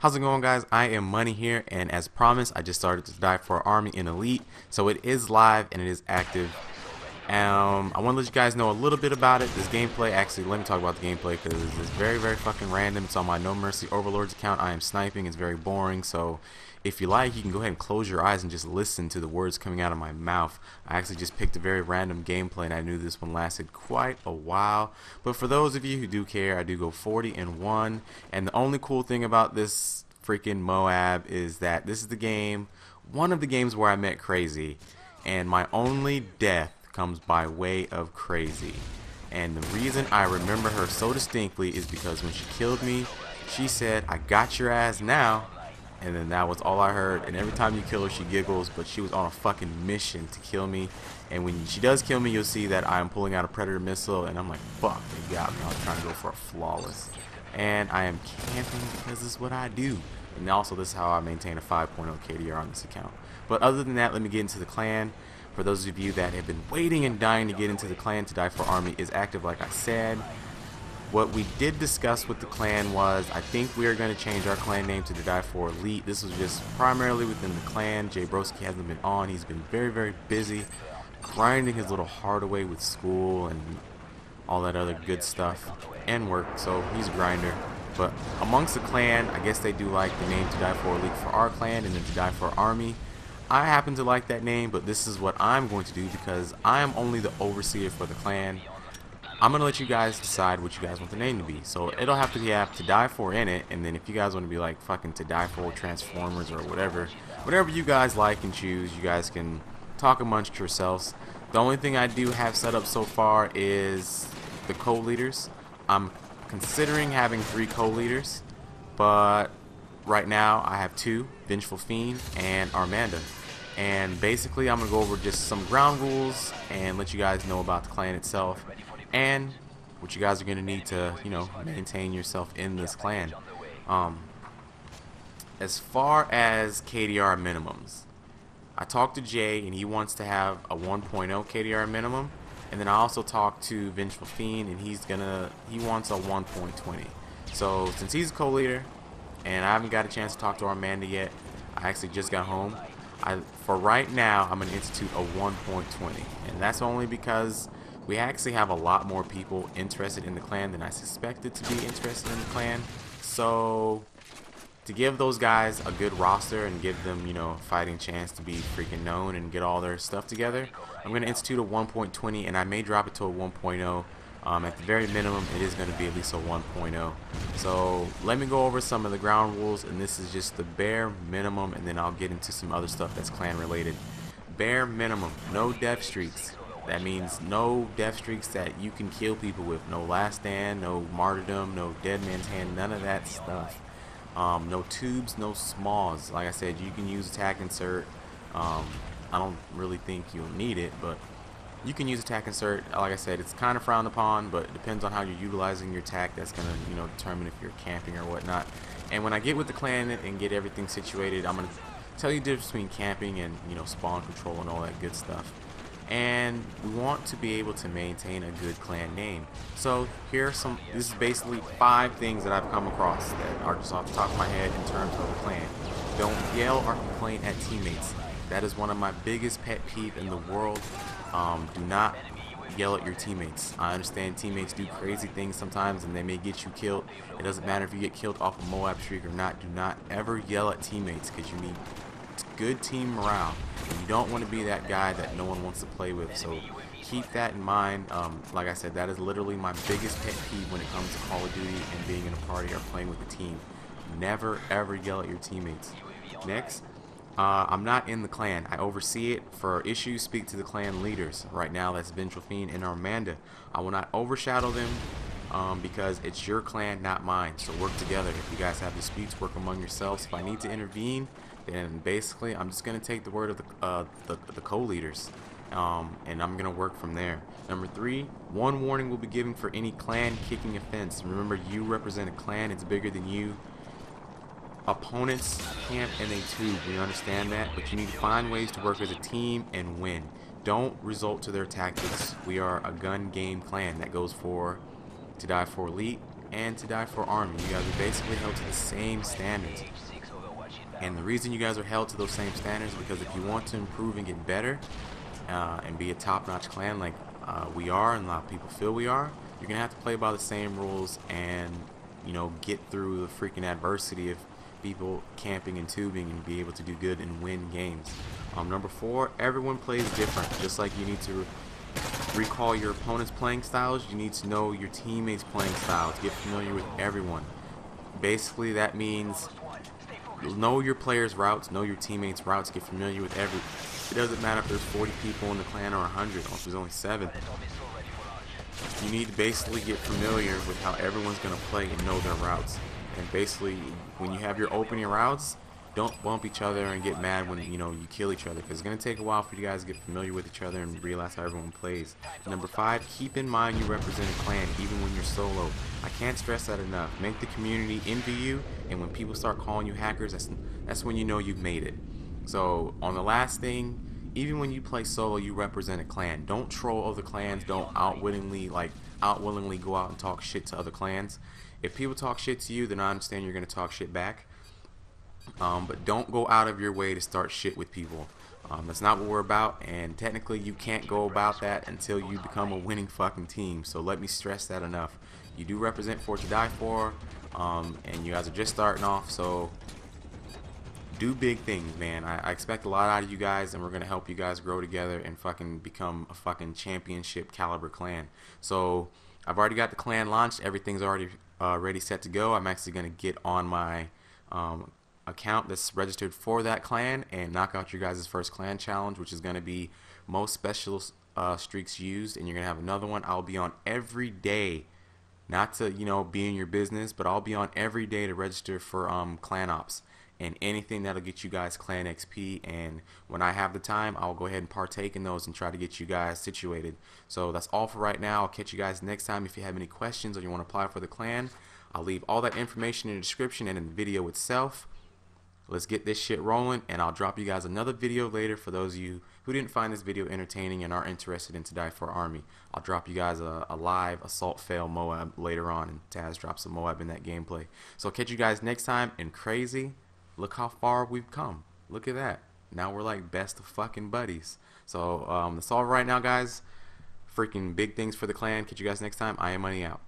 How's it going guys? I am Money here and as promised I just started to die for Army in Elite so it is live and it is active. Um, I want to let you guys know a little bit about it. This gameplay, actually let me talk about the gameplay because it's very very fucking random. It's on my No Mercy Overlords account. I am sniping. It's very boring so if you like, you can go ahead and close your eyes and just listen to the words coming out of my mouth. I actually just picked a very random gameplay and I knew this one lasted quite a while. But for those of you who do care, I do go 40 and 1. And the only cool thing about this freaking Moab is that this is the game, one of the games where I met Crazy. And my only death comes by way of Crazy. And the reason I remember her so distinctly is because when she killed me, she said, I got your ass now and then that was all I heard. And every time you kill her, she giggles, but she was on a fucking mission to kill me. And when she does kill me, you'll see that I'm pulling out a Predator missile, and I'm like, fuck, they got me. I was trying to go for a flawless. And I am camping because this is what I do. And also, this is how I maintain a 5.0 KDR on this account. But other than that, let me get into the clan. For those of you that have been waiting and dying to get into the clan, to die for army is active, like I said. What we did discuss with the clan was I think we are going to change our clan name to the Die for Elite. This was just primarily within the clan. Jay Broski hasn't been on. He's been very, very busy grinding his little heart away with school and all that other good stuff and work. So he's a grinder. But amongst the clan, I guess they do like the name to Die for Elite for our clan and then to Die for Army. I happen to like that name, but this is what I'm going to do because I am only the overseer for the clan. I'm gonna let you guys decide what you guys want the name to be. So it'll have to be have to die for in it, and then if you guys want to be like fucking to die for Transformers or whatever, whatever you guys like and choose, you guys can talk amongst yourselves. The only thing I do have set up so far is the co-leaders. I'm considering having three co-leaders, but right now I have two, Vengeful Fiend and Armanda. And basically I'm going to go over just some ground rules and let you guys know about the clan itself and what you guys are going to need to, you know, maintain yourself in this clan. Um, as far as KDR minimums, I talked to Jay and he wants to have a 1.0 KDR minimum. And then I also talked to Vengeful Fiend and he's gonna he wants a 1.20. So since he's a co-leader and I haven't got a chance to talk to Armanda yet, I actually just got home. I for right now I'm gonna institute a 1.20, and that's only because we actually have a lot more people interested in the clan than I suspected to be interested in the clan. So to give those guys a good roster and give them, you know, a fighting chance to be freaking known and get all their stuff together, I'm going to institute a 1.20 and I may drop it to a 1.0. Um, at the very minimum, it is going to be at least a 1.0. So let me go over some of the ground rules, and this is just the bare minimum, and then I'll get into some other stuff that's clan related. Bare minimum, no death streaks, that means no death streaks that you can kill people with. No last stand, no martyrdom, no dead man's hand, none of that stuff. Um, no tubes, no smalls. Like I said, you can use attack insert. Um, I don't really think you'll need it, but you can use attack insert. Like I said, it's kind of frowned upon, but it depends on how you're utilizing your attack. That's gonna, you know, determine if you're camping or whatnot. And when I get with the clan and get everything situated, I'm gonna tell you the difference between camping and, you know, spawn control and all that good stuff and we want to be able to maintain a good clan name. So here are some, this is basically five things that I've come across that are just off the top of my head in terms of a clan. Don't yell or complain at teammates. That is one of my biggest pet peeve in the world. Um, do not yell at your teammates. I understand teammates do crazy things sometimes and they may get you killed. It doesn't matter if you get killed off a Moab streak or not. Do not ever yell at teammates because you need good team morale. And you don't want to be that guy that no one wants to play with. So keep that in mind. Um, like I said, that is literally my biggest pet peeve when it comes to Call of Duty and being in a party or playing with a team. Never ever yell at your teammates. Next, uh, I'm not in the clan. I oversee it. For issues, speak to the clan leaders. Right now, that's Vengeful Fiend and Armanda. I will not overshadow them um, because it's your clan, not mine. So work together. If you guys have disputes, work among yourselves. If I need to intervene, then basically I'm just gonna take the word of the uh, the, the co-leaders, um, and I'm gonna work from there. Number three, one warning will be given for any clan kicking offense. Remember, you represent a clan; it's bigger than you. Opponents camp and they too. We understand that, but you need to find ways to work as a team and win. Don't result to their tactics. We are a gun game clan that goes for to die for elite and To Die For Army. You guys are basically held to the same standards. And the reason you guys are held to those same standards is because if you want to improve and get better uh, and be a top-notch clan like uh, we are and a lot of people feel we are, you're gonna have to play by the same rules and you know get through the freaking adversity of people camping and tubing and be able to do good and win games. Um, number four, everyone plays different. Just like you need to recall your opponent's playing styles, you need to know your teammates' playing styles. Get familiar with everyone. Basically, that means know your players' routes, know your teammates' routes, get familiar with every. It doesn't matter if there's 40 people in the clan or 100, or if there's only seven. You need to basically get familiar with how everyone's gonna play and know their routes. And basically, when you have your opening routes, don't bump each other and get mad when you know you kill each other because it's gonna take a while for you guys to get familiar with each other and realize how everyone plays. Number five, keep in mind you represent a clan even when you're solo. I can't stress that enough. Make the community envy you, and when people start calling you hackers, that's that's when you know you've made it. So on the last thing, even when you play solo, you represent a clan. Don't troll other clans. Don't outwittingly like outwillingly go out and talk shit to other clans. If people talk shit to you, then I understand you're gonna talk shit back. Um, but don't go out of your way to start shit with people. Um, that's not what we're about, and technically you can't go about that until you become a winning fucking team. So let me stress that enough. You do represent For to Die For, um, and you guys are just starting off, so do big things, man. I, I, expect a lot out of you guys, and we're gonna help you guys grow together and fucking become a fucking championship caliber clan. So I've already got the clan launched. Everything's already uh, ready, set to go. I'm actually gonna get on my um, account that's registered for that clan and knock out your guys' first clan challenge, which is going to be most special uh, streaks used. And you're going to have another one. I'll be on every day, not to, you know, be in your business, but I'll be on every day to register for um, clan ops and anything that'll get you guys clan XP. And when I have the time, I'll go ahead and partake in those and try to get you guys situated. So that's all for right now. I'll catch you guys next time. If you have any questions or you want to apply for the clan, I'll leave all that information in the description and in the video itself. Let's get this shit rolling and I'll drop you guys another video later for those of you who didn't find this video entertaining and are interested in To Die For Army. I'll drop you guys a, a live assault fail Moab later on and Taz drops a Moab in that gameplay. So I'll catch you guys next time and crazy, look how far we've come. Look at that. Now we're like best of fucking buddies. So um, that's all right now guys. Freaking big things for the clan. Catch you guys next time. I am Money out.